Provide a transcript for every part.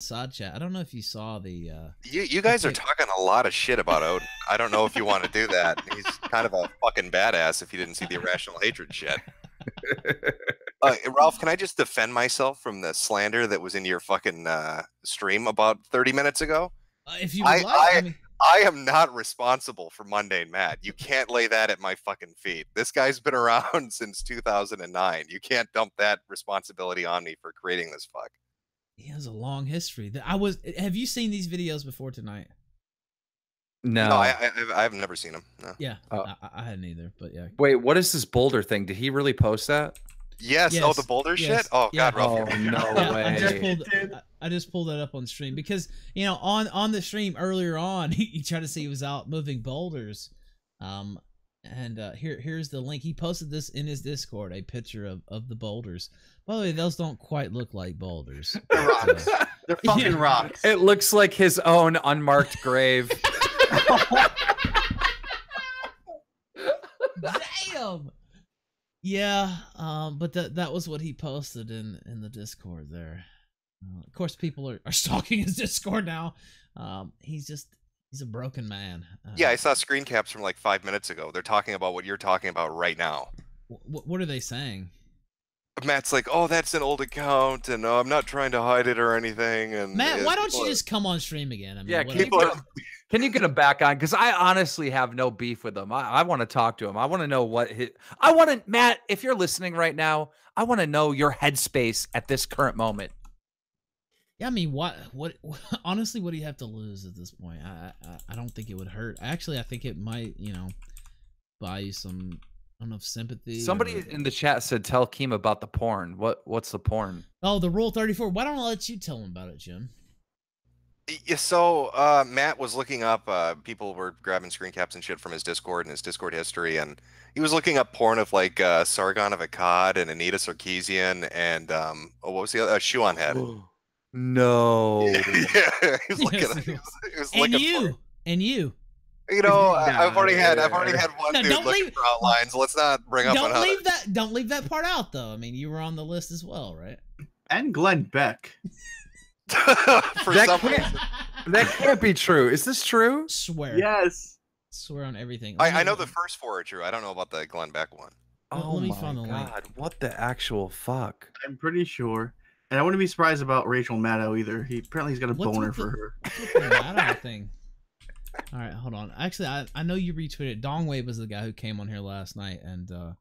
Side chat. I don't know if you saw the. uh You you guys are talking a lot of shit about Odin. I don't know if you want to do that. He's kind of a fucking badass if you didn't see the irrational hatred shit. Uh, Ralph, can I just defend myself from the slander that was in your fucking uh, stream about 30 minutes ago? Uh, if you would I- like, I, I- mean, I am not responsible for Mundane Matt. You can't lay that at my fucking feet. This guy's been around since 2009. You can't dump that responsibility on me for creating this fuck. He has a long history. That I was. Have you seen these videos before tonight? No. No, I, I, I've- I've never seen him. No. Yeah, Oh. I, I hadn't either. But yeah, Wait, what is this boulder thing? Did he really post that? Yes. Oh, the boulder yes, shit. Oh yeah. God, Ralph. Oh no Yeah, I just way. pulled. I, I just pulled that up on stream because you know on on the stream earlier on he, he tried to say he was out moving boulders, um, and uh, here here's the link. He posted this in his Discord, a picture of of the boulders. By the way, those don't quite look like boulders. They're rocks. So- They're fucking Yeah. rocks. It looks like his own unmarked grave. Damn. Yeah, um, but that that was what he posted in in the Discord there. Uh, of course, people are, are stalking his Discord now. Um, he's just he's a broken man. Uh, Yeah, I saw screen caps from like five minutes ago. They're talking about what you're talking about right now. What, what are they saying? Matt's like, "Oh, that's an old account, and uh, I'm not trying to hide it or anything." And Matt, why don't you just come on stream again? I mean, Yeah, what keep people are Can you get him back on? Because I honestly have no beef with him. I, I want to talk to him. I want to know what his. I want to, Matt. If you're listening right now, I want to know your headspace at this current moment. Yeah, I mean, what, what? Honestly, what do you have to lose at this point? I, I, I don't think it would hurt. Actually, I think it might, you know, buy you some, I don't know, if sympathy. Somebody or- in the chat said, "Tell Keem about the porn." What? What's the porn? Oh, the Rule Thirty Four. Why don't I let you tell him about it, Jim? Yeah, so uh, Matt was looking up. Uh, people were grabbing screen caps and shit from his Discord and his Discord history, and he was looking up porn of like uh, Sargon of Akkad and Anita Sarkeesian and um, oh, what was the other? Uh, Shoe on Head. no. yeah, he was looking. Yes, he he was, he was And looking you, For, and you. You know, I- Nah, I've already had. I've already had one No, dude don't looking leave- for outlines. Let's not bring up Don't another. leave that. Don't leave that part out, though. I mean, you were on the list as well, right? And Glenn Beck. for That some can't- reason. that can't be true. Is this true? Swear. Yes. Swear on everything. I, I know the first four are true. I don't know about the Glenn Beck one. Let- oh let my find the link. Oh god! What the actual fuck? I'm pretty sure. And I wouldn't be surprised about Rachel Maddow either. He apparently he's got a What's boner with for the- her. What's with the Maddow thing? All right, hold on. Actually, I, I know you retweeted. Dongwave was the guy who came on here last night and uh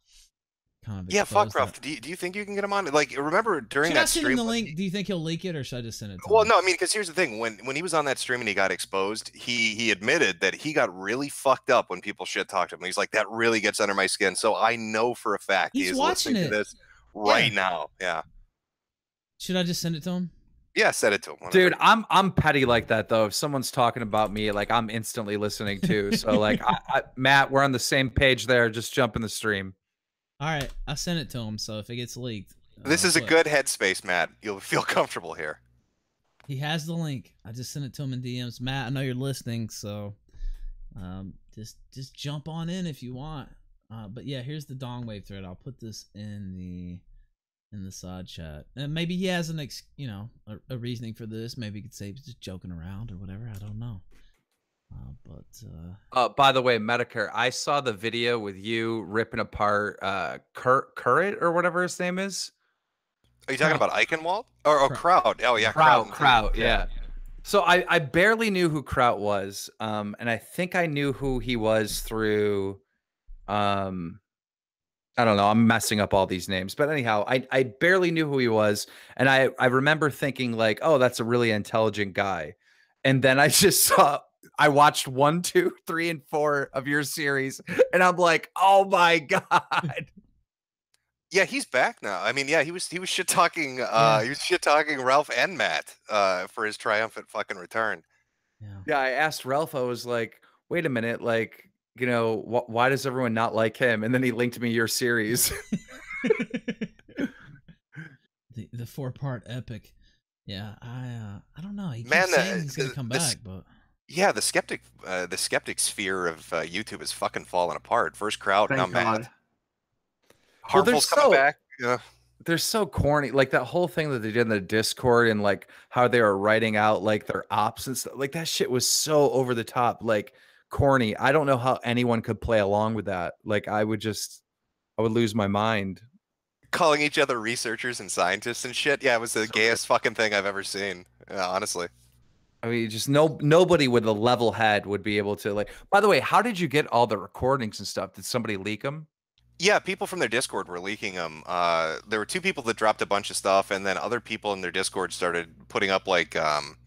kind of Yeah, fuck exposed Do you, do you think you can get him on? Like, remember during Should I that send stream? him the link? Do you think he'll leak it, or should I just send it? To Well, him? no, I mean, because here's the thing: when when he was on that stream and he got exposed, he he admitted that he got really fucked up when people shit talked to him. He's like, that really gets under my skin. So I know for a fact he He's is watching listening it. to this right now. Yeah, Should I just send it to him? Yeah, said it to him. whatever. Dude, I'm I'm petty like that though. If someone's talking about me, like I'm instantly listening too. So like, I, I, Matt, we're on the same page there. Just jump in the stream. All right, I sent it to him. So if it gets leaked, this uh, is a what? good headspace, Matt. You'll feel comfortable here. He has the link. I just sent it to him in DMs. Matt, I know you're listening, so um, just just jump on in if you want. Uh, but yeah, here's the Dong Wave thread. I'll put this in the in the side chat, and maybe he has an ex, you know, a, a reasoning for this. Maybe he could say he's just joking around or whatever. I don't know. Uh, but uh, Uh, by the way, Metokur, I saw the video with you ripping apart uh Kurt Currit or whatever his name is. Are you talking Kraut. about Eichenwald or, or Kraut. Kraut? Oh yeah, Kraut, Kraut. Kraut, yeah. So I I barely knew who Kraut was, um, and I think I knew who he was through, um, I don't know. I'm messing up all these names, but anyhow, I I barely knew who he was, and I I remember thinking like, oh, that's a really intelligent guy, and then I just saw. I watched one, two, three, and four of your series, and I'm like, "Oh my god!" Yeah, he's back now. I mean, yeah, he was he was shit talking uh he was shit talking Ralph and Matt uh for his triumphant fucking return. yeah, Yeah, I asked Ralph. I was like, "Wait a minute, like, you know, wh- why does everyone not like him?" And then he linked me your series. the the four part epic. Yeah, I uh, I don't know. He keeps Man, the- saying he's gonna the- come this- back, but Yeah, the skeptic uh the skeptic sphere of uh, YouTube is fucking falling apart. First Kraut, now Thank God. Matt. Well, they're Harmful's coming so- back. Yeah. they're so corny. Like that whole thing that they did in the Discord and like how they were writing out like their ops and stuff. Like that shit was so over the top, like corny. I don't know how anyone could play along with that. Like I would just, I would lose my mind. Calling each other researchers and scientists and shit. Yeah, it was the gayest fucking thing I've ever seen. Yeah, honestly. I mean, just no nobody with a level head would be able to like. By the way, how did you get all the recordings and stuff? Did somebody leak them? Yeah, people from their Discord were leaking them. Uh, there were two people that dropped a bunch of stuff, and then other people in their Discord started putting up like um,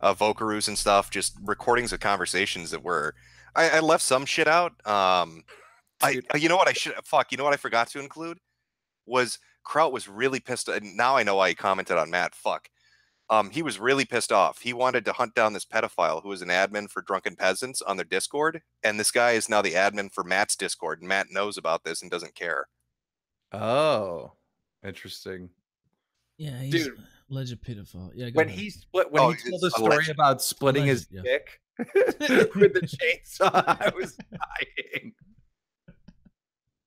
uh, Vocaroos and stuff, just recordings of conversations that were. I, I left some shit out. Um, I, you know what I should fuck. You know what I forgot to include was Kraut was really pissed. And now I know why he commented on Matt. Fuck um, he was really pissed off. He wanted to hunt down this pedophile who was an admin for Drunken Peasants on their Discord, and this guy is now the admin for Matt's Discord, and Matt knows about this and doesn't care. Oh, interesting. Yeah, he's Dude. Alleged pedophile. Yeah, go When ahead. he split, when Oh, he told the story alleged. about splitting his yeah. dick with the chainsaw, I was dying.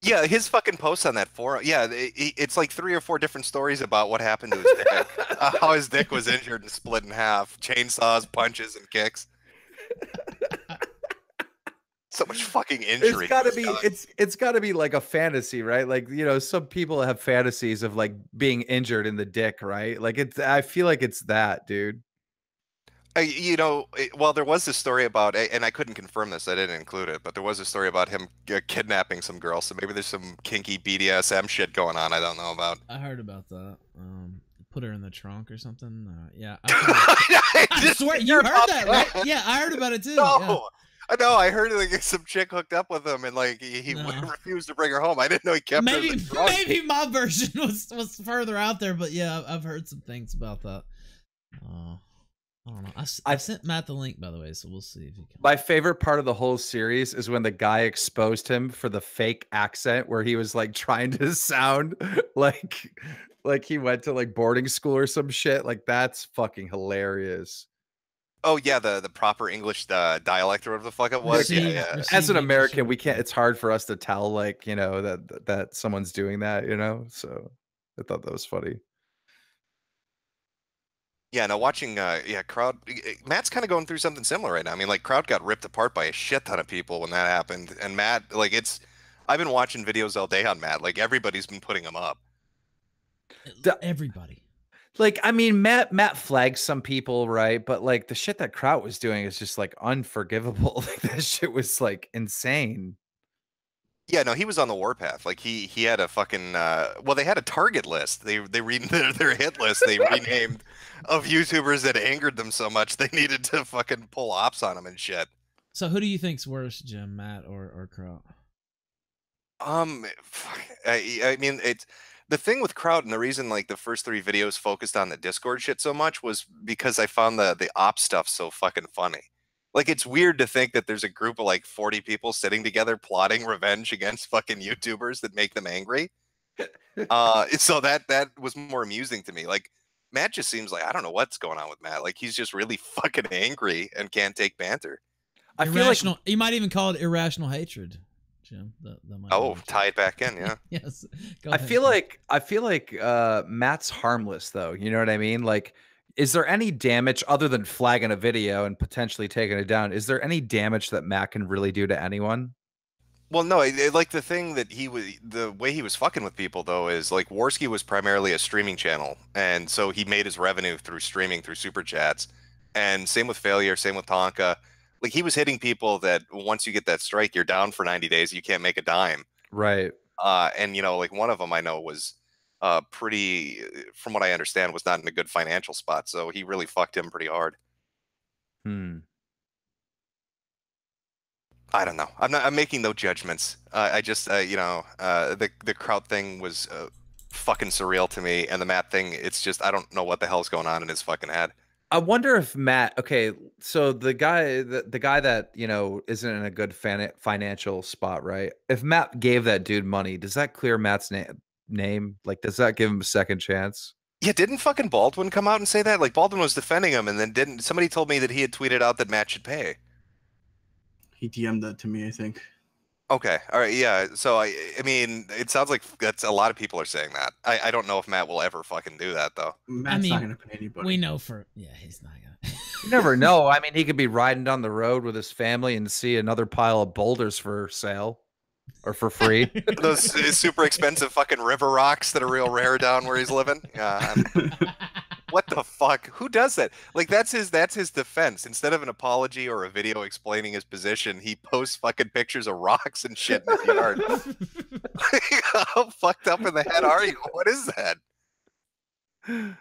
Yeah, his fucking posts on that forum. Yeah, it, it- it's like three or four different stories about what happened to his dick, uh, how his dick was injured and split in half, chainsaws, punches, and kicks. So much fucking injury. It's got to to be this guy. it's it's got to be like a fantasy, right? Like you know, some people have fantasies of like being injured in the dick, right? Like it's. I feel like it's that, dude. Uh, you know, it- well, there was this story about, and I couldn't confirm this, I didn't include it, but there was a story about him uh, kidnapping some girl. So maybe there's some kinky BDSM shit going on. I don't know about. I heard about that. Um, put her in the trunk or something. Uh, yeah, I, heard- I didn't swear you heard about that, right? Yeah, I heard about it too. No, yeah. I know. I heard like some chick hooked up with him, and like he, he No. refused to bring her home. I didn't know he kept her. in Maybe the maybe my version was was further out there, but yeah, I've- I've heard some things about that. Uh, I don't know. I, s- I I- sent Matt the link by the way, so we'll see if he can. My favorite part of the whole series is when the guy exposed him for the fake accent where he was like trying to sound like like he went to like boarding school or some shit. Like that's fucking hilarious. Oh yeah, the the proper English uh, dialect or whatever the fuck it was. Receive- yeah, yeah. As an American, we can't it's hard for us to tell like, you know, that that- that someone's doing that, you know? So I thought that was funny. Yeah, now watching, uh, yeah, Kraut. Matt's kind of going through something similar right now. I mean, like, Kraut got ripped apart by a shit ton of people when that happened, and Matt, like, it's. I've been watching videos all day on Matt. Like, everybody's been putting them up. Everybody. Like, I mean, Matt Matt flags some people, right? But like the shit that Kraut was doing is just like unforgivable. Like that shit was like insane. Yeah, no, he was on the warpath. Like, he he had a fucking. Uh, well, they had a target list. They they re- their, their hit list. They renamed of YouTubers that angered them so much they needed to fucking pull ops on them and shit. So who do you think's worse, Jim, Matt or or Kraut? Um, fuck, I, I mean, it's the thing with Kraut, and the reason like the first three videos focused on the Discord shit so much was because I found the the op stuff so fucking funny. Like it's weird to think that there's a group of like 40 people sitting together plotting revenge against fucking YouTubers that make them angry. Uh, so that that was more amusing to me. Like Matt just seems like I don't know what's going on with Matt. Like he's just really fucking angry and can't take banter. I feel like you might even call it irrational hatred, Jim. That, that might Oh, what you- tie it back in, yeah. yes. Go I ahead, feel Jim. like I feel like uh Matt's harmless though. You know what I mean? Like is there any damage other than flagging a video and potentially taking it down? Is there any damage that Matt can really do to anyone? Well, no, it, it- like the thing that he was, the way he was fucking with people though is like Warski was primarily a streaming channel, and so he made his revenue through streaming through super chats, and same with Failure, same with Tonka. Like he was hitting people that once you get that strike, you're down for 90 days, you can't make a dime. Right. Uh, and you know, like one of them I know was uh pretty, from what I understand, was not in a good financial spot, so he really fucked him pretty hard. Hmm. I don't know. I'm not. I'm making no judgments. Uh, I just, uh, you know, uh, the the Kraut thing was uh, fucking surreal to me, and the Matt thing. It's just I don't know what the hell's going on in his fucking head. I wonder if Matt. Okay, so the guy, the, the guy that you know isn't in a good fan, financial spot, right? If Matt gave that dude money, does that clear Matt's na- name? Like, does that give him a second chance? Yeah, didn't fucking Baldwin come out and say that? Like Baldwin was defending him, and then didn't somebody told me that he had tweeted out that Matt should pay. He DM'd that to me, I think. Okay. All right. Yeah. So I, I mean, it sounds like that's a lot of people are saying that. I, I don't know if Matt will ever fucking do that though. Matt's mean, not gonna pay anybody. We know for yeah, he's not gonna. You never know. I mean, he could be riding down the road with his family and see another pile of boulders for sale or for free. Those uh, super expensive fucking river rocks that are real rare down where he's living. Yeah. I'm- what the fuck? Who does that? Like that's his that's his defense. Instead of an apology or a video explaining his position, he posts fucking pictures of rocks and shit in his yard. How fucked up in the head are you? What is that?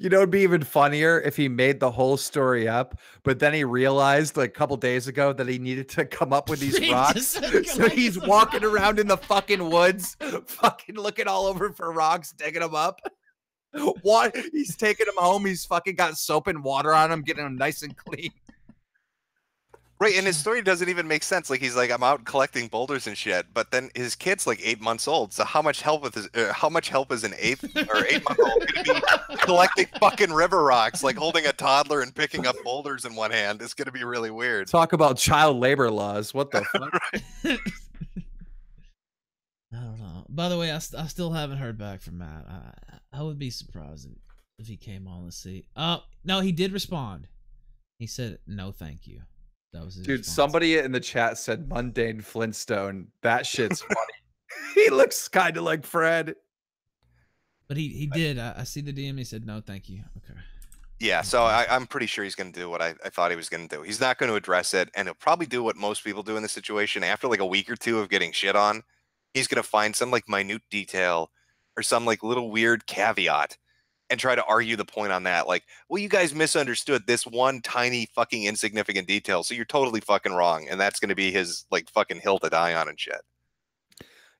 you know, it'd be even funnier if he made the whole story up, but then he realized like a couple days ago that he needed to come up with these He rocks. So he's walking rock. around in the fucking woods, fucking looking all over for rocks, digging them up. What? He's taking him home. He's fucking got soap and water on him, getting him nice and clean. Right, and his story doesn't even make sense. Like he's like, I'm out collecting boulders and shit, but then his kid's like eight months old. So how much help with his, uh, how much help is an eighth or eight month old gonna be collecting fucking river rocks, like holding a toddler and picking up boulders in one hand? is gonna be really weird. Talk about child labor laws. What the fuck? I don't know. By the way, I, st- I still haven't heard back from Matt. I I would be surprised if, if he came on to see. Uh, no, he did respond. He said no, thank you. That was his Dude, response. somebody in the chat said mundane Flintstone. That shit's funny. he looks kind of like Fred. But he he did. I, I see the DM. He said no, thank you. Okay. Yeah, so I, I'm pretty sure he's gonna do what I, I thought he was gonna do. He's not gonna address it, and he'll probably do what most people do in this situation. After like a week or two of getting shit on, he's gonna find some like minute detail or some like little weird caveat and try to argue the point on that. Like, well, you guys misunderstood this one tiny fucking insignificant detail, so you're totally fucking wrong, and that's gonna be his like fucking hill to die on and shit.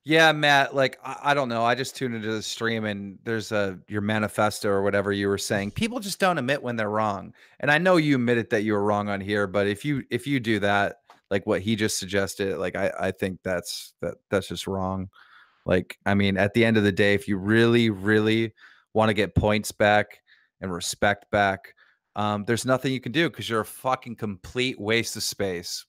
Yeah, Matt, like I, I don't know. I just tuned into the stream and there's a your manifesto or whatever you were saying. People just don't admit when they're wrong. And I know you admitted that you were wrong on here, but if you if you do that, like what he just suggested, like I, I think that's that that's just wrong. Like, I mean, at the end of the day, if you really, really want to get points back and respect back, um, there's nothing you can do because you're a fucking complete waste of space.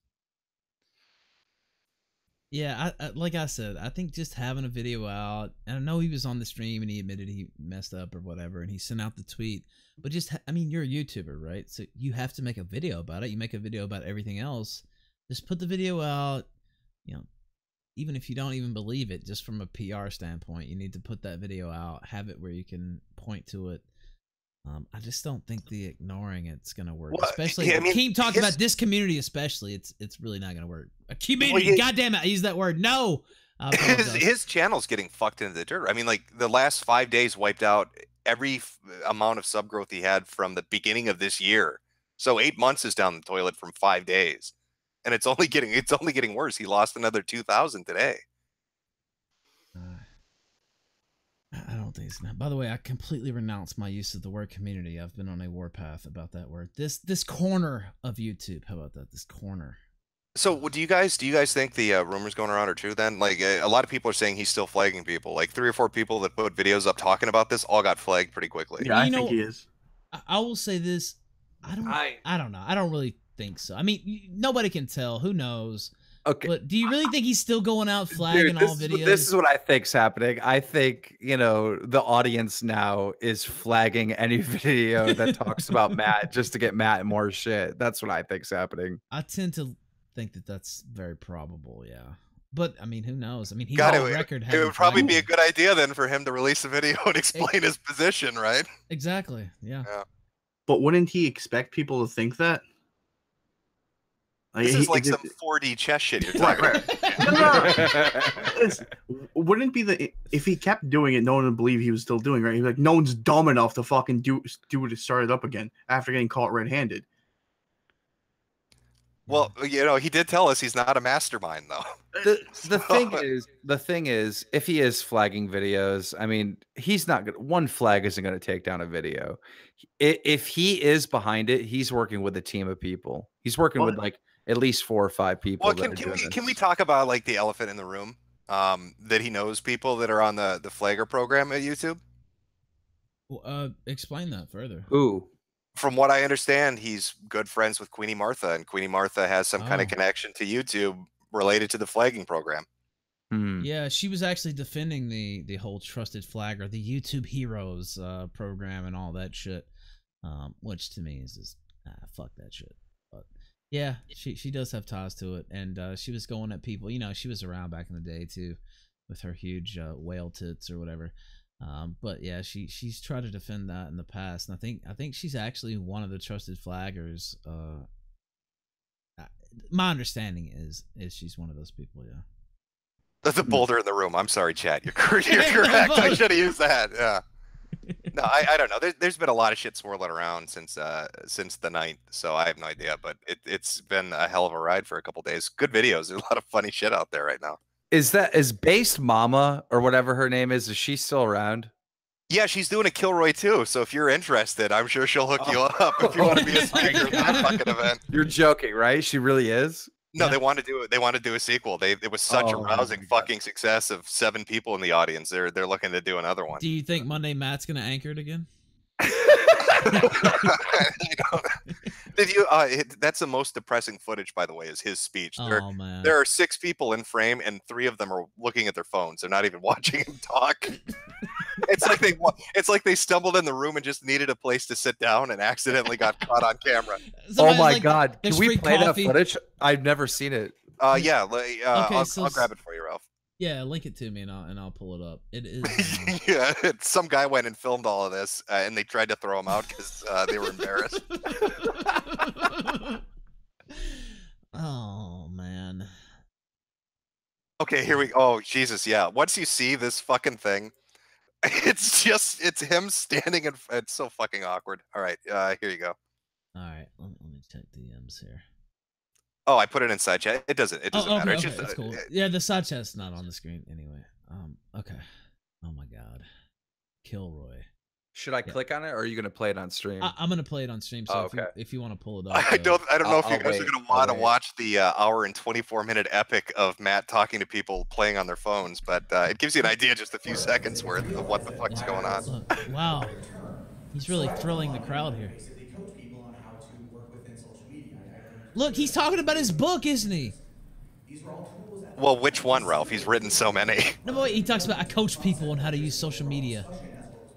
Yeah, I, I, like I said, I think just having a video out, and I know he was on the stream and he admitted he messed up or whatever, and he sent out the tweet. But just, I mean, you're a YouTuber, right? So you have to make a video about it. You make a video about everything else. Just put the video out. You know, even if you don't even believe it, just from a PR standpoint, you need to put that video out. Have it where you can point to it. Um, I just don't think the ignoring it's gonna work. Well, especially, yeah, I mean, Keem talked his- about this community, especially. It's it's really not gonna work. A community, yeah- God damn it, I used that word. No, his, his channel's getting fucked into the dirt. I mean, like the last five days wiped out every f- amount of sub growth he had from the beginning of this year. So eight months is down the toilet from five days, and it's only getting it's only getting worse. He lost another two thousand today. Uh, I I don't think it's not. By the way, I completely renounced my use of the word community. I've been on a warpath about that word. This this corner of YouTube. How about that? This corner. So, what do you guys do? You guys think the uh, rumors going around are true? Then, like uh, a lot of people are saying he's still flagging people. Like three or four people that put videos up talking about this all got flagged pretty quickly. Yeah, I You think know- he is. I, I will say this. I don't. I, I don't know. I don't really think so. I mean, nobody can tell. Who knows? okay. But do you really think he's still going out flagging Dude, this, all videos? this is what I think's happening. I think you know the audience now is flagging any video that talks about Matt just to get Matt more shit. That's what I think's happening. I tend to think that that's very probable. Yeah. But I mean, who knows? I mean, he's God, on it, record. it would probably be a good idea then for him to release a video and explain his position, right? Exactly. Yeah. But wouldn't he expect people to think that? Like, This he- is like it- some 4D chess shit you're Right, talking right. about. This- wouldn't it be the if he kept doing it, no one would believe he was still doing it, right. He's like, no one's dumb enough to fucking do do it to start it up again after getting caught red-handed. Well, you know, he did tell us he's not a mastermind, though. the the thing is the thing is if he is flagging videos i mean he's not gonna one flag isn't going to take down a video if he is behind it he's working with a team of people he's working with like at least four or five people Well, can, can doing we can we talk about like the elephant in the room? Um, that he knows people that are on the the Flagger program at YouTube. Well, uh, explain that further. who From what I understand, he's good friends with Queenie Martha, and Queenie Martha has some kind Oh. of connection to YouTube related to the flagging program. Hmm. Yeah, she was actually defending the the whole trusted flagger, the YouTube Heroes uh, program, and all that shit. Um, which to me is just ah, fuck that shit. But yeah, she she does have ties to it, and uh, she was going at people. You know, she was around back in the day too, with her huge uh, whale tits or whatever. Um, but yeah, she she's tried to defend that in the past, and I think I think she's actually one of the trusted flaggers. Uh, my understanding is is she's one of those people. Yeah. The, the boulder in the room. I'm sorry, chat. You're, you're correct. I should have used that. Yeah. No, I, I don't know. There, there's been a lot of shit swirling around since uh since the ninth, so I have no idea. But it, it's been a hell of a ride for a couple days. Good videos. There's a lot of funny shit out there right now. Is that is based Mama or whatever her name is? Is she still around? Yeah, she's doing a Kilroy too. So if you're interested, I'm sure she'll hook you up if you want to be a speaker at that fucking event. You're joking, right? She really is. No, Yeah. they want to do it. They want to do a sequel. They it was such Oh a rousing fucking success of seven people in the audience. They're they're looking to do another one. Do you think Mundane Matt's gonna anchor it again? I don't- Did you? Uh, it, that's the most depressing footage, by the way, is his speech. There, Oh man. there are six people in frame, and three of them are looking at their phones. They're not even watching him talk. it's like they it's like they stumbled in the room and just needed a place to sit down, and accidentally got caught on camera. oh my like, god! Can we play coffee." that footage? I've never seen it. Uh, yeah, uh, Okay, I'll, so I'll grab it for you, Ralph. Yeah, link it to me and I'll and I'll pull it up. It is. uh, yeah, some guy went and filmed all of this, uh, and they tried to throw him out because uh, they were embarrassed. oh man. Okay, here we go. Oh, Jesus, yeah. Once you see this fucking thing, it's just it's him standing in. It's so fucking awkward. All right, uh, here you go. All right, let, let me check DMs here. Oh, I put it inside chat. It doesn't. It doesn't oh, matter. okay, It's okay, just that's uh, cool. uh, Yeah, the side chat's not on the screen anyway. Um, okay. Oh my god, Kilroy. Should I Yeah. click on it, or are you gonna play it on stream? I, I'm gonna play it on stream. So Oh, if, you, okay. if you want to pull it up, I uh, don't. I don't know I'll- if you I'll guys are gonna want to watch the uh, hour and 24 minute epic of Matt talking to people playing on their phones, but uh, it gives you an idea, just a few seconds worth of what the fuck's going on. Look, wow, he's really thrilling the crowd here. basically coach people on how to work within social media. I, I think Look, he's talking about his book, isn't he? these are all tools that Well, which one, Ralph? He's written so many. No, but wait, he talks about I coach people on how to use social media.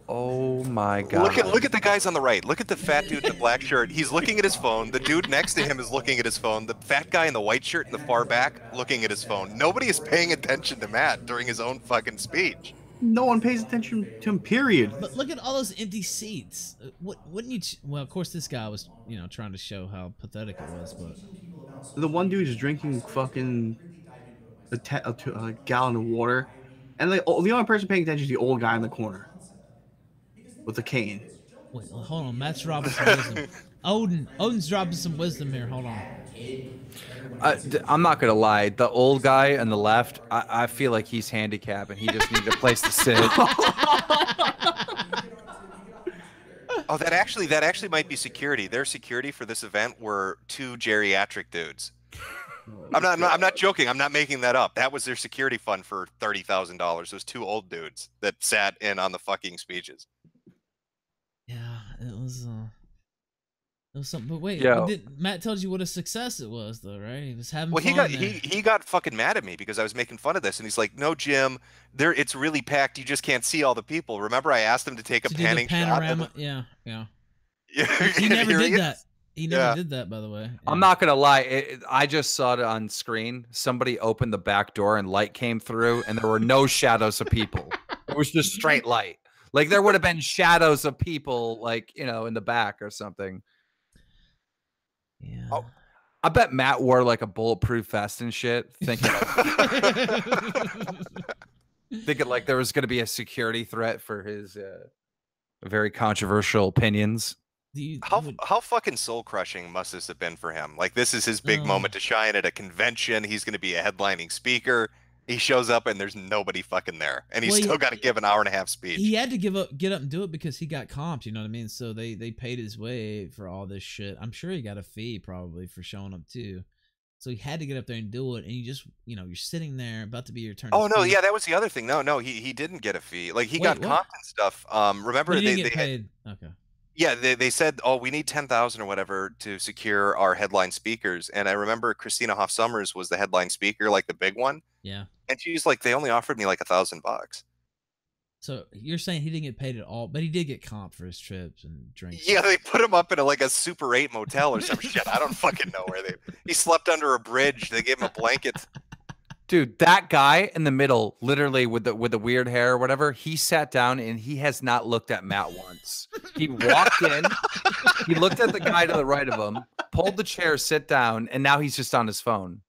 oh my god! Look at look at the guys on the right. Look at the fat dude in the black shirt. He's looking at his phone. The dude next to him is looking at his phone. The fat guy in the white shirt in the far back looking at his phone. Nobody is paying attention to Matt during his own fucking speech. No one pays attention to him. Period. But look at all those empty seats. Uh, What wouldn't you? Ch- well, of course, this guy was, you know, trying to show how pathetic it was. But The one dude is drinking fucking a, te- a, t- a gallon of water, and like oh, the only person paying attention is the old guy in the corner with a cane. wait, hold on. Matt's dropping some wisdom. Odin, Odin's dropping some wisdom here. Hold on. Uh, d- I'm not gonna lie. The old guy on the left, I, I feel like he's handicapped and he just needs a place to sit. Oh, that actually that actually might be security. Their security for this event were two geriatric dudes. I'm not, I'm not I'm not joking. I'm not making that up. That was their security fund for thirty thousand dollars. Those two old dudes that sat in on the fucking speeches. Yeah, it was. uh It was something. But wait, Yo. did, Matt tells you what a success it was, though, right? He was having Well, fun he got there. he he got fucking mad at me because I was making fun of this, and he's like, "No, Jim, there it's really packed. You just can't see all the people." Remember, I asked him to take a to do the panning shot. panorama. of Yeah, yeah. the- He never did is. that. He never Yeah. did that, by the way. I'm not gonna lie. It, it- I just saw it on screen. Somebody opened the back door and light came through, and there were no shadows of people. It was just straight light. Like there would have been shadows of people, like you know, in the back or something. Yeah. Oh. I bet Matt wore like a bulletproof vest and shit, thinking thinking like there was gonna be a security threat for his uh, very controversial opinions. You, How would- how fucking soul crushing must this have been for him? Like this is his big Oh. moment to shine at a convention. He's going to be a headlining speaker. He shows up and there's nobody fucking there, and he's Well, he- still got to give an hour and a half speech. he had to give up, get up and do it because he got comped. You know what I mean? So they they paid his way for all this shit. I'm sure he got a fee probably for showing up too. So he had to get up there and do it. And you just, you know, you're sitting there about to be your turn. Oh no, yeah, that was the other thing. No, no, he he didn't get a fee. Like he Wait, got what? comped and stuff. Um, remember But he they, they get had- paid. Okay. Yeah, they, they said, oh, we need 10,000 or whatever to secure our headline speakers. And I remember Christina Hoff Sommers was the headline speaker, like the big one. Yeah. And she's like, they only offered me like a thousand bucks. So you're saying he didn't get paid at all, but he did get comp for his trips and drinks. Yeah, they put him up in a, like a Super 8 motel or some shit. I don't fucking know where they. He slept under a bridge. They gave him a blanket. Dude, that guy in the middle, literally with the with the weird hair or whatever, he sat down and he has not looked at Matt once. He walked in, he looked at the guy to the right of him, pulled the chair, sit down, and now he's just on his phone.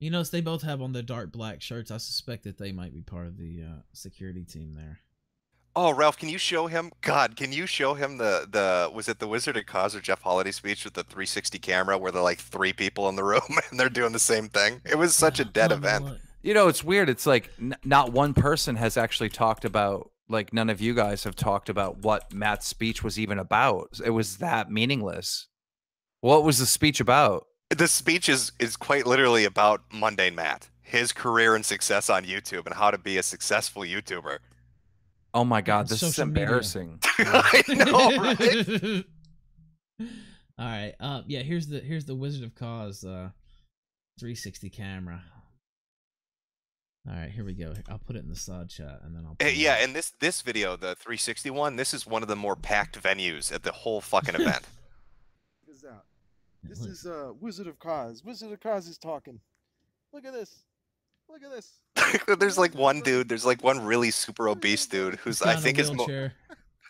You notice they both have on the dark black shirts. I suspect that they might be part of the uh, security team there. Oh, Ralph, can you show him? God, can you show him the the was it the Wizard of Cause or Jeff Holiday speech with the 360 camera where they're like three people in the room and they're doing the same thing? It was such a dead event. look. You know, it's weird. It's like n- not one person has actually talked about like none of you guys have talked about what Matt's speech was even about. It was that meaningless. What was the speech about? The speech is is quite literally about Mundane Matt, his career and success on YouTube, and how to be a successful YouTuber. Oh my god, this is Social media. embarrassing. I know, right? All right. Uh, yeah. Here's the here's the Wizard of Cause uh, 360 camera. All right, here we go. I'll put it in the side chat and then I'll. Uh, yeah, up. and this this video, the 360 one, this is one of the more packed venues at the whole fucking event. This out. Yeah, This look. is uh Wizard of Cause. Wizard of Cause is talking. Look at this. Look at this. there's like one dude, there's like one really super obese dude who's He's got I a think his mo-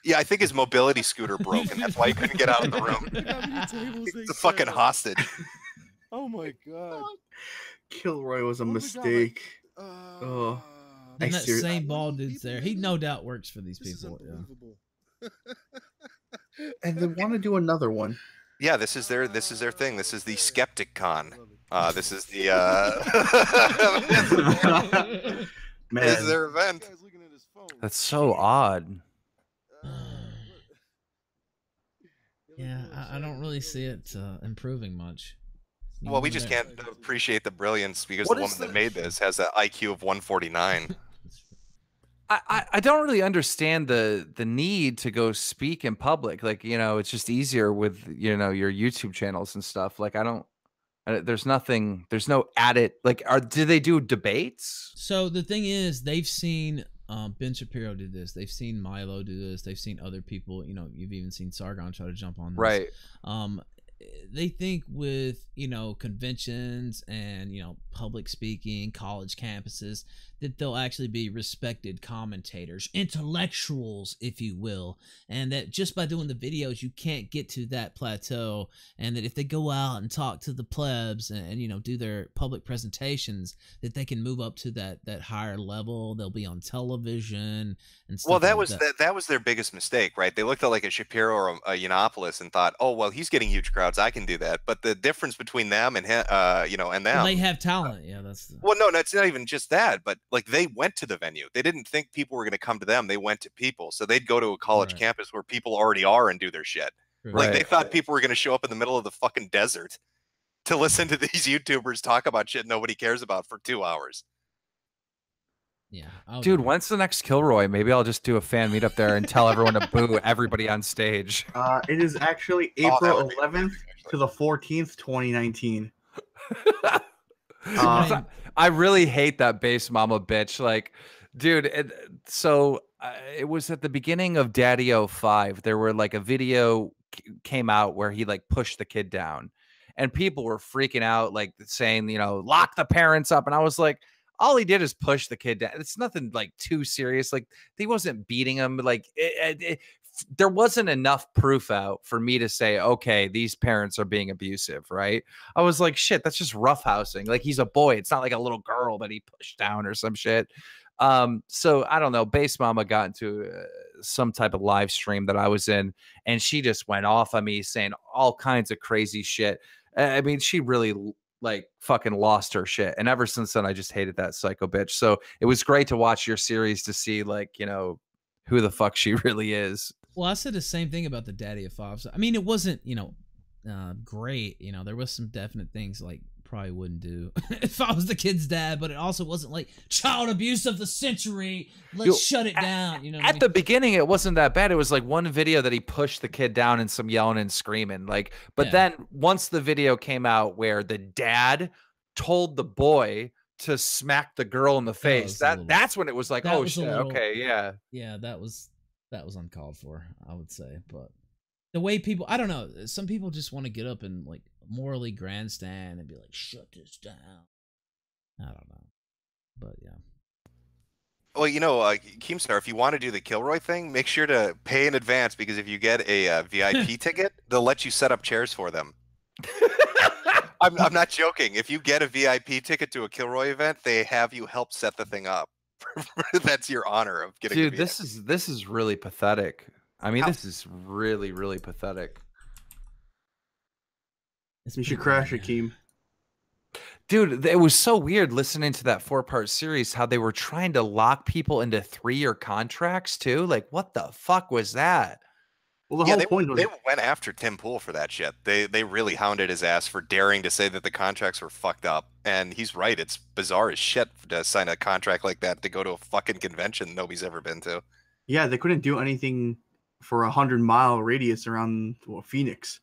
yeah, I think his mobility scooter broke, and that's why he couldn't get out of the room. Look how many tables they He's a fucking hostage. Oh my god. Kilroy was a What we got, like, mistake. Uh, Oh. I And that ser- same What bald dude's there. He no doubt works for these This is people. Yeah. and they want to do another one. Yeah, this is their this is their thing. This is the Okay. Skeptic Con. Uh, this is the uh, this is their event. guy's looking at his phone. That's so odd. Uh, what- You look yeah, I, I don't really see it uh, improving much. You Well, we just that- can't appreciate the brilliance because What the is woman that made this has an IQ of 149. I, I, don't really understand the the need to go speak in public. Like, you know, it's just easier with, you know, your YouTube channels and stuff. Like, I don't, I, there's nothing, there's no added, like, are, do they do debates? So the thing is, they've seen um, Ben Shapiro do this. They've seen Milo do this. They've seen other people. You know, you've even seen Sargon try to jump on this. Right. um they think with you know conventions and you know public speaking college campuses that they'll actually be respected commentators intellectuals if you will and that just by doing the videos you can't get to that plateau and that if they go out and talk to the plebs and, and you know do their public presentations that they can move up to that that higher level they'll be on television and stuff well, that like was that. that was their biggest mistake, right? They looked at like a Shapiro or a, a Yiannopoulos and thought, "Oh, well, he's getting huge crowds. I can do that." But the difference between them and him, uh, you know, and them. Well, they have talent yeah that's the Well, no, no, it's not even just that, but like they went to the venue. They didn't think people were going to come to them. They went to people. So they'd go to a college Right. campus where people already are and do their shit. Like they thought people were going to show up in the middle of the fucking desert to listen to these YouTubers talk about shit nobody cares about for two hours. yeah I'll Dude, when's the next Kilroy? Maybe I'll just do a fan meet up there and tell everyone to boo everybody on stage. uh, it is actually Oh, April would be 11th to the 14th, 2019. I Uh, I really hate that base mama bitch. Like, dude, it, so uh, it was at the beginning of Daddy 05. There were like a video came out where he like pushed the kid down and people were freaking out, like saying, you know, lock the parents up. And I was like, all he did is push the kid down. It's nothing like too serious. Like he wasn't beating him. Like it, it, there wasn't enough proof out for me to say, okay, these parents are being abusive, right? I was like, shit, that's just roughhousing. Like he's a boy. It's not like a little girl that he pushed down or some shit. Um, so I don't know. Base Mama got into uh, some type of live stream that I was in, and she just went off on me saying all kinds of crazy shit. I mean, she really like fucking lost her shit. And ever since then, I just hated that psycho bitch. So it was great to watch your series to see like, you know, who the fuck she really is. Well, I said the same thing about the Daddy of Fives. I mean, it wasn't, you know, uh, great. You know, there was some definite things like probably wouldn't do if I was the kid's dad. But it also wasn't like child abuse of the century. Let's Yo, shut it down. You know, what I At mean? the beginning, it wasn't that bad. It was like one video that he pushed the kid down and some yelling and screaming. Like, but Yeah. then once the video came out where the dad told the boy to smack the girl in the face, that little- that's when it was like, oh was shit, little- okay, yeah. yeah, that was that was uncalled for. I would say, but the way people, I don't know, some people just want to get up and like morally grandstand and be like, shut this down. I don't know, but yeah. Well, you know, uh, Keemstar, if you want to do the Kilroy thing, make sure to pay in advance because if you get a uh, VIP ticket, they'll let you set up chairs for them. I'm, I'm not joking. If you get a VIP ticket to a Kilroy event, they have you help set the thing up. That's your honor of getting. a Dude, VIP. this is this is really pathetic. I mean, How- this is really, really pathetic. It's You should pretty crash bad. it, Keem. Dude, it was so weird listening to that four part series how they were trying to lock people into three year contracts too. Like, what the fuck was that? Well, the yeah, whole they, point was they went after Tim Pool for that shit. They they really hounded his ass for daring to say that the contracts were fucked up. And he's right. It's bizarre as shit to sign a contract like that to go to a fucking convention nobody's ever been to. yeah, they couldn't do anything for a hundred mile radius around well, Phoenix.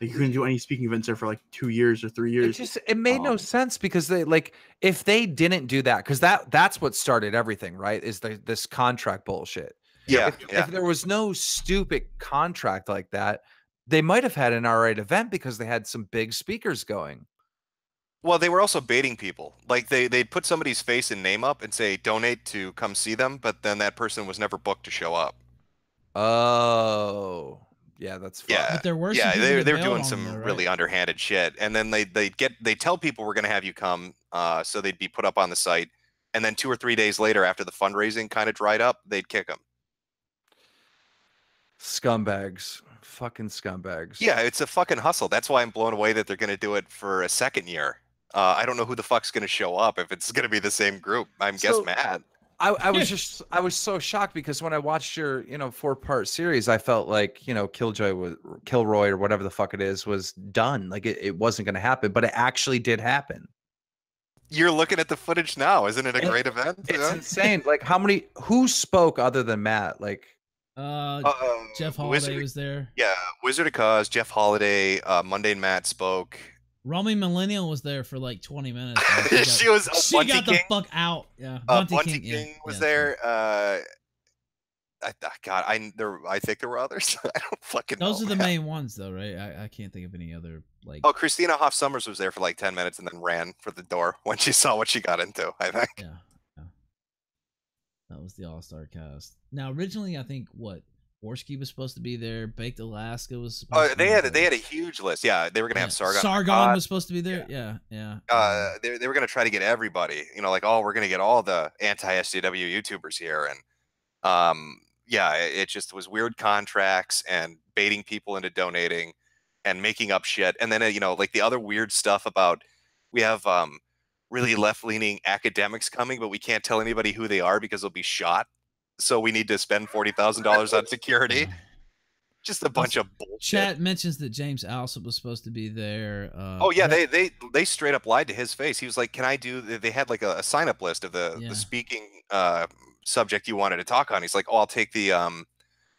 Like you couldn't do any speaking events there for like two years or three years. It just it made no Um, sense because they like if they didn't do that because that that's what started everything right is the this contract bullshit. Yeah, if, yeah. if there was no stupid contract like that, they might have had an all right event because they had some big speakers going. Well, they were also baiting people. Like they they'd put somebody's face and name up and say donate to come see them, but then that person was never booked to show up. Oh, yeah, that's fun. Yeah, But there were yeah, they that they were doing some them, though, right? really underhanded shit. And then they they get they tell people we're gonna have you come, uh, so they'd be put up on the site. And then two or three days later, after the fundraising kind of dried up, they'd kick them. Scumbags, fucking scumbags. Yeah, it's a fucking hustle. That's why I'm blown away that they're gonna do it for a second year. Uh, I don't know who the fuck's gonna show up if it's gonna be the same group. I'm guess So- Matt. I, I was just I was so shocked because when I watched your you know four part series, I felt like you know Killjoy was Kilroy or whatever the fuck it is was done. Like it, it wasn't going to happen, but it actually did happen. You're looking at the footage now, isn't it a It- great event? It's Yeah. insane. Like how many who spoke other than Matt? Like Uh, Uh, Jeff Holiday Wizard, was there. yeah, Wizard of Cause, Jeff Holiday, uh, Mundane Matt spoke. Roaming Millennial was there for like 20 minutes. and got- she was. Oh, she Bunty got the fuck out. Yeah, uh, Bunty Bunty King, yeah, was yeah, there. Uh, I, I- God, I there. I think there were others. I don't fucking. Those know, are the man. main ones, though, right? I, I can't think of any other like. Oh, Christina Hoff Sommers was there for like ten minutes and then ran for the door when she saw what she got into. I think. Yeah. That was the All Star cast. Now, originally, I think what Warski was supposed to be there. Baked Alaska was. Supposed Oh, to they be had there. they had a huge list. Yeah, they were gonna have Sargon. Sargon was supposed to be there. Yeah, yeah. uh, they, they were going to try to get everybody, you know, like, oh, we're going to get all the anti SJW YouTubers here. And um, yeah, it, it just was weird contracts and baiting people into donating and making up shit. And then, uh, you know, like the other weird stuff about we have um, really left leaning academics coming, but we can't tell anybody who they are because they'll be shot. So we need to spend $40,000 on security. Just a bunch of bullshit. Chat mentions that James Alsop was supposed to be there. Uh, Oh yeah, they they they straight up lied to his face. He was like, "Can I do?" they- They had like a, a sign up list of the Yeah. the speaking uh, subject you wanted to talk on. He's like, "Oh, I'll take the um,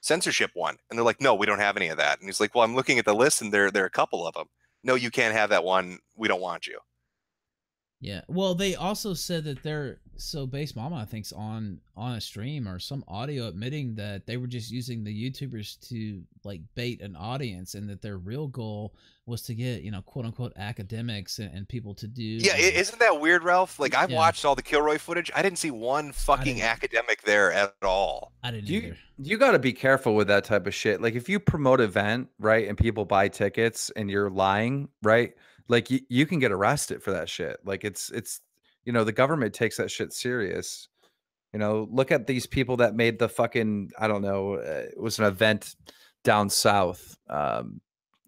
censorship one," and they're like, "No, we don't have any of that." And he's like, "Well, I'm looking at the list, and there there are a couple of them. No, you can't have that one. We don't want you." Yeah. Well, they also said that they're so base mama I think's on on a stream or some audio admitting that they were just using the YouTubers to like bait an audience and that their real goal was to get, you know, quote unquote academics and, and people to do Yeah, i- isn't that weird, Ralph? Like I've Yeah. watched all the Kilroy footage. I didn't see one fucking academic there at all. I didn't you either. you got to be careful with that type of shit. Like if you promote event right and people buy tickets and you're lying right, like you, you can get arrested for that shit. Like it's it's you know the government takes that shit serious. You know, look at these people that made the fucking I don't know. Uh, it was an event down south. Um,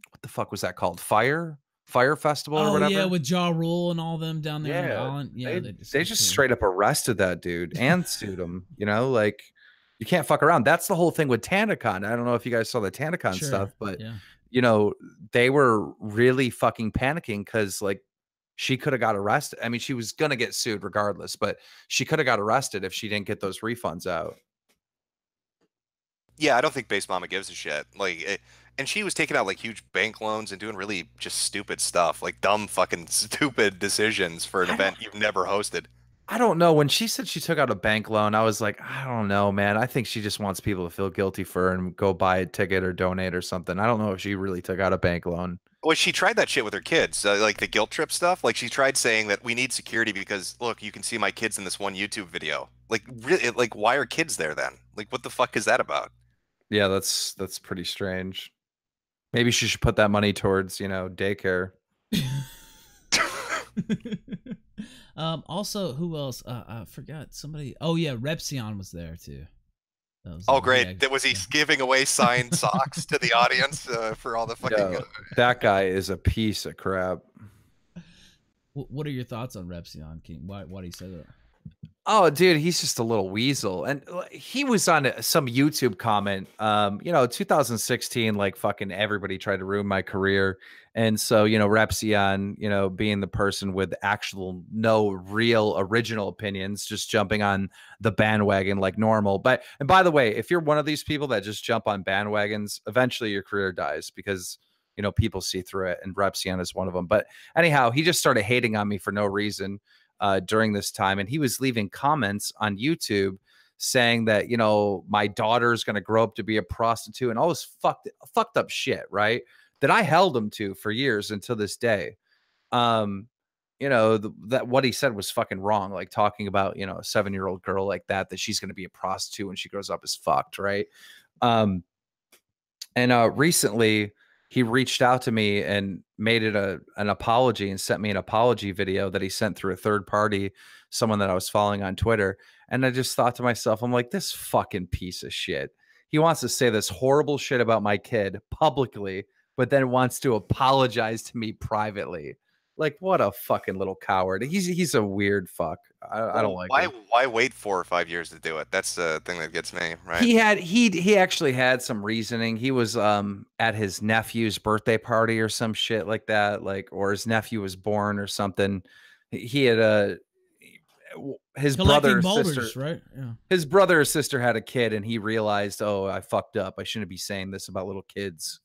what the fuck was that called? Fire Fyre Festival or Oh whatever. yeah, with Ja Rule and all them down there Yeah, Yeah, they, they they just, just, straight up arrested that dude and sued him. You know, like you can't fuck around. That's the whole thing with TanaCon. I don't know if you guys saw the TanaCon Sure, stuff, but yeah. You know, they were really fucking panicking because like she could have got arrested. I mean, she was gonna get sued regardless, but she could have got arrested if she didn't get those refunds out. Yeah, I don't think Base Mama gives a shit. Like, it, and she was taking out like huge bank loans and doing really just stupid stuff, like dumb fucking stupid decisions for an event you've never hosted. I don't know. When she said she took out a bank loan, I was like, I don't know, man. I think she just wants people to feel guilty for her and go buy a ticket or donate or something. I don't know if she really took out a bank loan. Well, she tried that shit with her kids, uh, like the guilt trip stuff. Like she tried saying that we need security because look, you can see my kids in this one YouTube video. Like, really, like why are kids there then? Like, what the fuck is that about? Yeah, that's that's pretty strange. Maybe she should put that money towards, you know, daycare. um. Also, who else? Uh, I forgot somebody. Oh yeah, Repzion was there too. Was, Oh, great! yeah, That was he yeah. giving away signed socks to the audience uh, for all the fucking. Yeah. uh, That guy is a piece of crap. What are your thoughts on Repzion King? Why? Why do you say that? Oh, dude, he's just a little weasel. And uh, he was on some YouTube comment. Um, you know, 2016, like fucking everybody tried to ruin my career. And so, you know, Repzion, you know, being the person with actual no real original opinions, just jumping on the bandwagon like normal. But and by the way, if you're one of these people that just jump on bandwagons, eventually your career dies because you know people see through it, and Repzion is one of them. But anyhow, he just started hating on me for no reason uh, during this time, and he was leaving comments on YouTube saying that you know my daughter's going to grow up to be a prostitute and all this fucked fucked up shit, right? That I held him to for years until this day. Um, you know the, that what he said was fucking wrong. Like talking about you know a seven year old girl like that that she's going to be a prostitute when she grows up is fucked, right? Um, and uh, recently he reached out to me and made it a an apology and sent me an apology video that he sent through a third party, someone that I was following on Twitter. And I just thought to myself, I'm like, this fucking piece of shit. He wants to say this horrible shit about my kid publicly, but then wants to apologize to me privately. Like, what a fucking little coward. He's he's a weird fuck. I, I don't like why. him. Why wait four or five years to do it? That's the thing that gets me. Right. He had he he actually had some reasoning. He was um at his nephew's birthday party or some shit like that, like or his nephew was born or something. He- He had a his brother or Collecting sister right? Yeah. his brother or sister had a kid and he realized, oh, I fucked up. I shouldn't be saying this about little kids.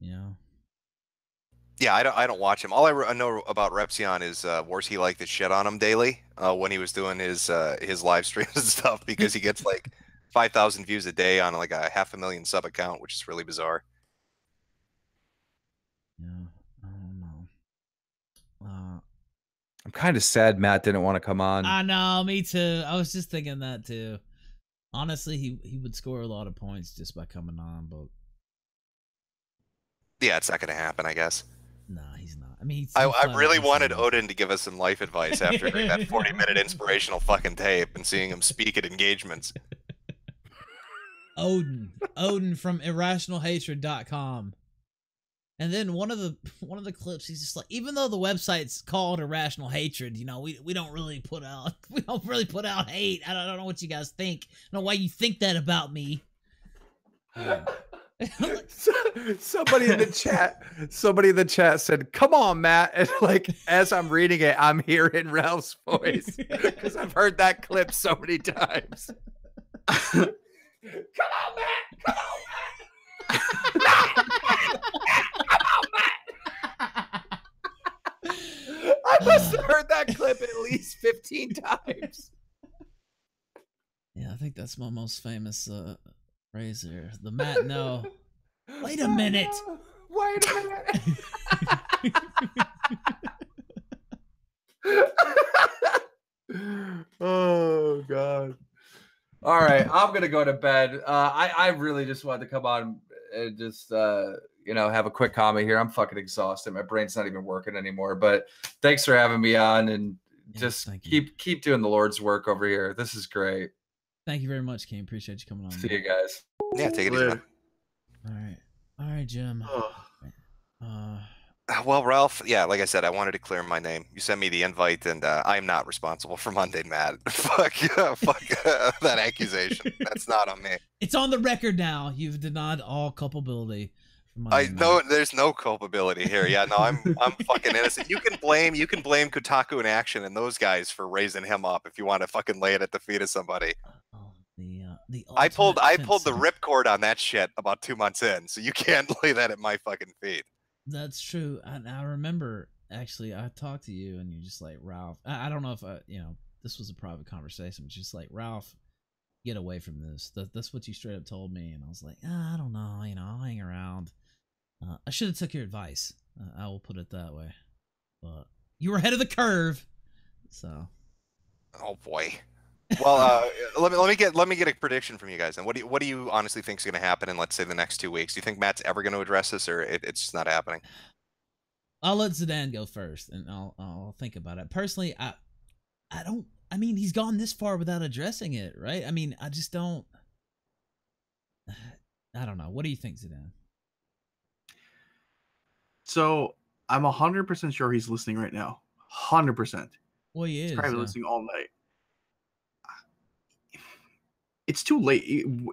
Yeah. Yeah, I don't. I don't watch him. All I re- I know about Repzion is uh, where's he like to shit on him daily uh, when he was doing his uh, his live streams and stuff because he gets like five thousand views a day on like a half a million sub account, which is really bizarre. Yeah. I don't know. Uh, I'm kind of sad Matt didn't want to come on. I know, me too. I was just thinking that too. Honestly, he he would score a lot of points just by coming on, but Yeah, it's not going to happen. I guess. Nah, he's not. I mean, he's, I, he's I fun really wanted listening. Odin to give us some life advice after hearing that forty minute inspirational fucking tape and seeing him speak at engagements. Odin, Odin from irrationalhatred.com. And then one of the one of the clips, he's just like, even though the website's called Irrational Hatred, you know, we, we don't really put out we don't really put out hate. I don't, I don't know what you guys think. I don't know why you think that about me. Yeah. somebody in the chat, somebody in the chat said, "Come on, Matt!" And like as I'm reading it, I'm hearing Ralph's voice because I've heard that clip so many times. Come on, Matt! Come on, Matt! I must have heard that clip at least 15 times. yeah, I think that's my most famous uh here. The mat. no. Wait a minute. Wait a minute. oh god. All right, I'm gonna go to bed. Uh, I I really just wanted to come on and just uh, you know have a quick comment here. I'm fucking exhausted. My brain's not even working anymore. But thanks for having me on and just keep keep doing the Lord's work over here. This is great. Thank you very much, King. Appreciate you coming on. See man. you guys. Yeah, take it easy. All right. All right, Jim. Oh, Uh Uh, Well, Ralph, yeah, like I said, I wanted to clear my name. You sent me the invite, and uh, I'm not responsible for Mundane, Matt. fuck, yeah, fuck uh, that accusation. That's not on me. It's on the record now. You've denied all culpability I know there's no culpability here. Yeah, no, I'm I'm fucking innocent. You can blame you can blame Kotaku in action and those guys for raising him up if you want to fucking lay it at the feet of somebody. The uh, I pulled I pulled the ripcord on that shit about two months in, so you can't lay that at my fucking feet. That's true. And I remember actually I talked to you and you're just like Ralph. I, I don't know if I, you know, this was a private conversation, but just like Ralph, get away from this. That, that's what you straight up told me, and I was like, ah, I don't know, you know, I'll hang around. Uh, I should have took your advice. Uh, I will put it that way. But you were ahead of the curve, so Oh boy. Well, uh, let me let me get let me get a prediction from you guys. And what do you, what do you honestly think is going to happen in let's say the next two weeks? Do you think Matt's ever going to address this, or it, it's just not happening? I'll let Zidane go first, and I'll I'll think about it. Personally, I I don't. I mean, he's gone this far without addressing it, right? I mean, I just don't. I don't know. What do you think, Zidane? So I'm hundred percent sure he's listening right now. Hundred percent. Well, he is. He's probably uh, listening all night. It's too late.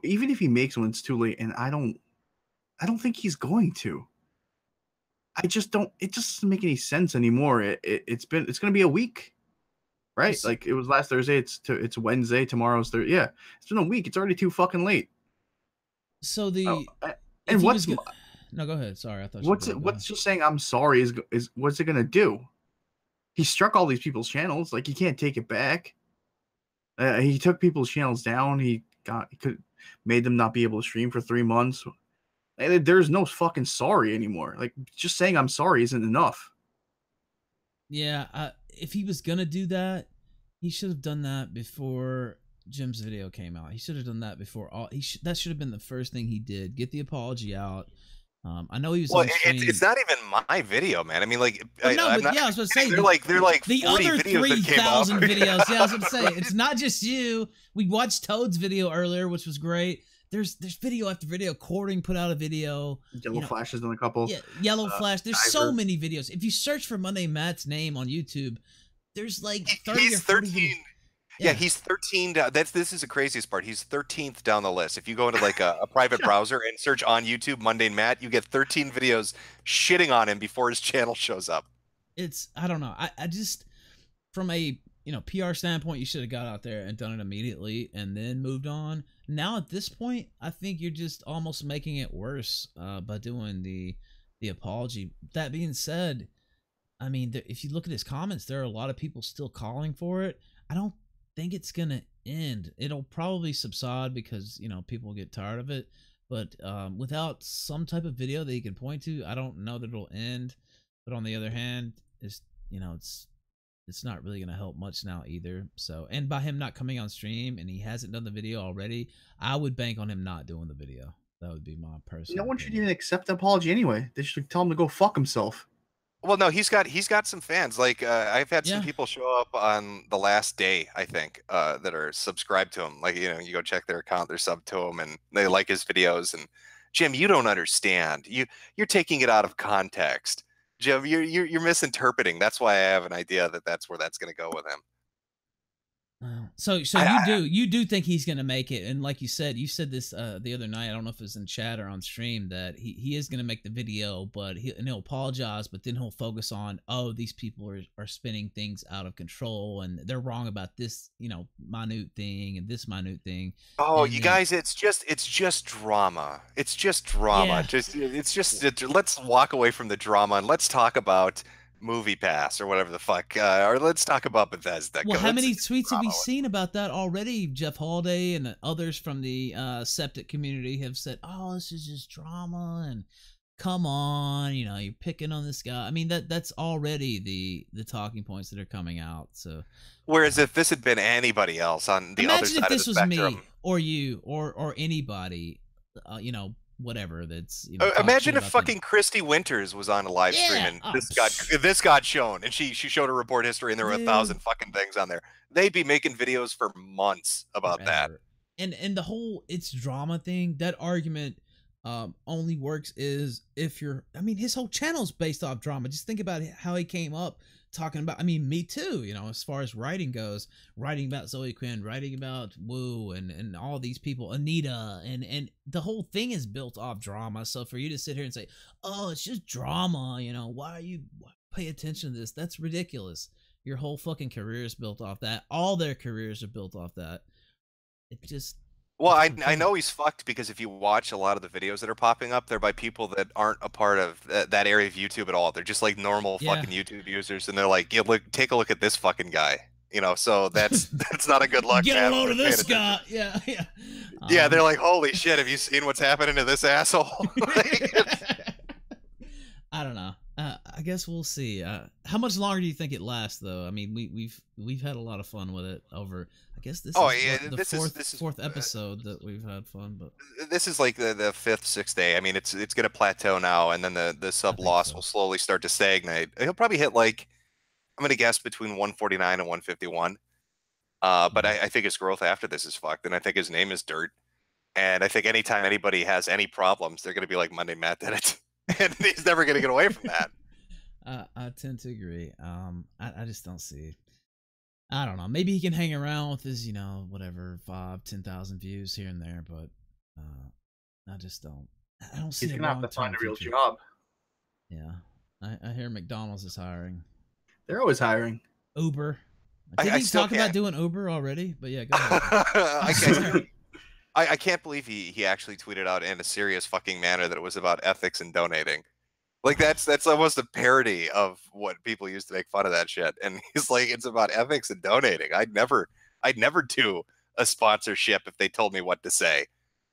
Even if he makes one, it's too late. And I don't, I don't think he's going to. I just don't. It just doesn't make any sense anymore. It, it it's been. It's going to be a week, right? Yes. Like it was last Thursday. It's to, it's Wednesday. Tomorrow's Thursday. Yeah, it's been a week. It's already too fucking late. So the Oh, I- and what's go- no? Go ahead. Sorry, I thought. what's it, what's just saying I'm sorry is is what's it gonna do? He struck all these people's channels. Like he can't take it back. Uh, he took people's channels down. He got he could made them not be able to stream for three months. And there's no fucking sorry anymore. Like just saying I'm sorry isn't enough. Yeah, uh, if he was gonna do that, he should have done that before Jim's video came out. He should have done that before all. He sh- that should have been the first thing he did. Get the apology out. Um, I know he was Well, on it's, it's not even my video, man. I mean, like, Well, I, no, I'm but not, yeah, I was going to say they're like they're like the 40 other videos three that came out. thousand videos. Yeah, I was gonna say it's not just you. We watched Toad's video earlier, which was great. There's there's video after video. Cording put out a video. Yellow know, flashes on a couple. Yeah, Yellow uh, Flash. There's so Diver. many videos. If you search for Mundane Matt's name on YouTube, there's like thirty he's or forty 13. Yeah, he's 13. down- That's this is the craziest part. He's 13th down the list. If you go into like a, a private browser and search on YouTube Mundane Matt, you get 13 videos shitting on him before his channel shows up. it's I don't know. I, I just from a you know PR standpoint, you should have got out there and done it immediately and then moved on. Now at this point, I think you're just almost making it worse uh, by doing the the apology. That being said, I mean, if you look at his comments, there are a lot of people still calling for it. I don't think it's gonna end. It'll probably subside because you know people get tired of it. But um, without some type of video that you can point to, I don't know that it'll end. But on the other hand, it's you know it's it's not really gonna help much now either. So and by him not coming on stream and he hasn't done the video already, I would bank on him not doing the video. That would be my personal. No one should opinion. even accept the apology anyway. They should tell him to go fuck himself. Well, no, he's got he's got some fans. Like uh, I've had some Yeah. people show up on the last day, I think, uh, that are subscribed to him. Like you know, you go check their account, they're sub to him, and they like his videos. And Jim, you don't understand. You you're taking it out of context. Jim, you're you're, you're misinterpreting. That's why I have an idea that that's where that's going to go with him. Wow. So so I- you do you do think he's gonna make it, and like you said, you said this uh, the other night. I don't know if it was in chat or on stream that he, he is gonna make the video, but he and he'll apologize, but then he'll focus on oh these people are are spinning things out of control and they're wrong about this you know minute thing and this minute thing. Oh, And you then- guys, it's just it's just drama. It's just drama. Yeah. Just it's just it, let's walk away from the drama and let's talk about Movie Pass or whatever the fuck, uh, or let's talk about Bethesda. Well, Go- how let's- many tweets have we seen about that already? Jeff Holiday and others from the uh, septic community have said, "Oh, this is just drama," and come on, you know, you're picking on this guy. I mean, that that's already the the talking points that are coming out. So Whereas if this had been anybody else on the other imagine side if this of the was spectrum, me or you or or anybody, uh, you know, whatever. That's you know. Uh, imagine if about them. fucking Kristi Winters was on a live stream and oh, this got psh. this got shown and she she showed her report history and there were a thousand fucking things on there. They'd be making videos for months about that. And and the whole it's drama thing, that argument um only works is if you're I mean his whole channel's based off drama. Just think about how he came up talking about. I mean, me too. You know, as far as writing goes, writing about Zoe Quinn, writing about Wu, and and all these people, Anita, and and the whole thing is built off drama. So for you to sit here and say, "Oh, it's just drama," you know, why are you pay attention to this? That's ridiculous. Your whole fucking career is built off that. All their careers are built off that. It just Well, I I know he's fucked because if you watch a lot of the videos that are popping up, they're by people that aren't a part of th- that area of YouTube at all. They're just like normal Yeah. fucking YouTube users, and they're like, "Yeah, look, take a look at this fucking guy." You know, so that's that's not a good luck. get a load of this guy. Yeah, yeah. Yeah, Um, they're like, "Holy shit! Have you seen what's happening to this asshole?" Like, I don't know. Uh, I guess we'll see. Uh, how much longer do you think it lasts, though? I mean, we, we've we've had a lot of fun with it over. I guess this Oh, is yeah, the this is- fourth this is, fourth uh, episode that we've had fun, but this is like the, the fifth, sixth day. I mean, it's it's gonna plateau now, and then the the sub loss so. will slowly start to stagnate. He'll probably hit like I'm gonna guess between 149 and 151. Uh, but I, I think his growth after this is fucked, and I think his name is Dirt. And I think anytime anybody has any problems, they're gonna be like Mundane Matt did it, and he's never gonna get away from that. I, I tend to agree. Um, I, I just don't see. I don't know. Maybe he can hang around with his, you know, whatever five, ten thousand views here and there, but uh, I just don't. I don't see. He's a gonna have to find a real future. job. Yeah, I, I hear McDonald's is hiring. They're always hiring. Uber. I- Did I he still talk about can't- doing Uber already? But yeah, go ahead. I can't. I, I can't believe he, he actually tweeted out in a serious fucking manner that it was about ethics and donating. Like that's that's almost a parody of what people used to make fun of that shit. And he's like, it's about ethics and donating. I'd never I'd never do a sponsorship if they told me what to say,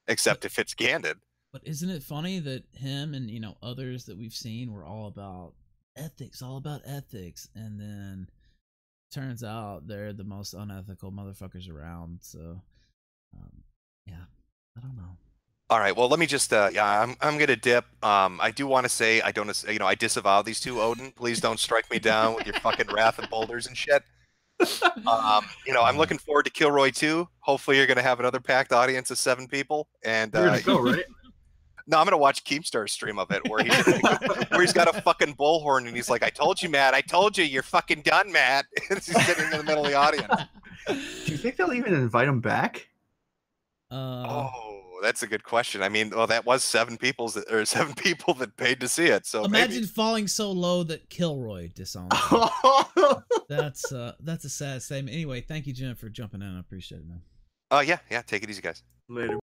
except if it's candid. But isn't it funny that him and you know others that we've seen were all about ethics, all about ethics, and then turns out they're the most unethical motherfuckers around. So, um, yeah, I don't know. All right. Well, let me just. Uh, yeah, I'm. I'm gonna dip. Um, I do want to say I don't. You know, I disavow these two. Odin, please don't strike me down with your fucking wrath and boulders and shit. Um, you know, I'm looking forward to Kilroy too. Hopefully, you're gonna have another packed audience of seven people. And You're uh, gonna go, right? no, I'm gonna watch Keemstar's stream of it where he's where he's got a fucking bullhorn and he's like, "I told you, Matt. I told you. You're fucking done, Matt." And he's sitting in the middle of the audience. Do you think they'll even invite him back? Uh, Oh, that's a good question. I mean, well, that was seven people's that, or seven people that paid to see it. So imagine maybe. falling so low that Kilroy disowned. that's uh, that's a sad statement. Anyway, thank you, Jim, for jumping in. I appreciate it, man. Oh yeah, yeah. Take it easy, guys.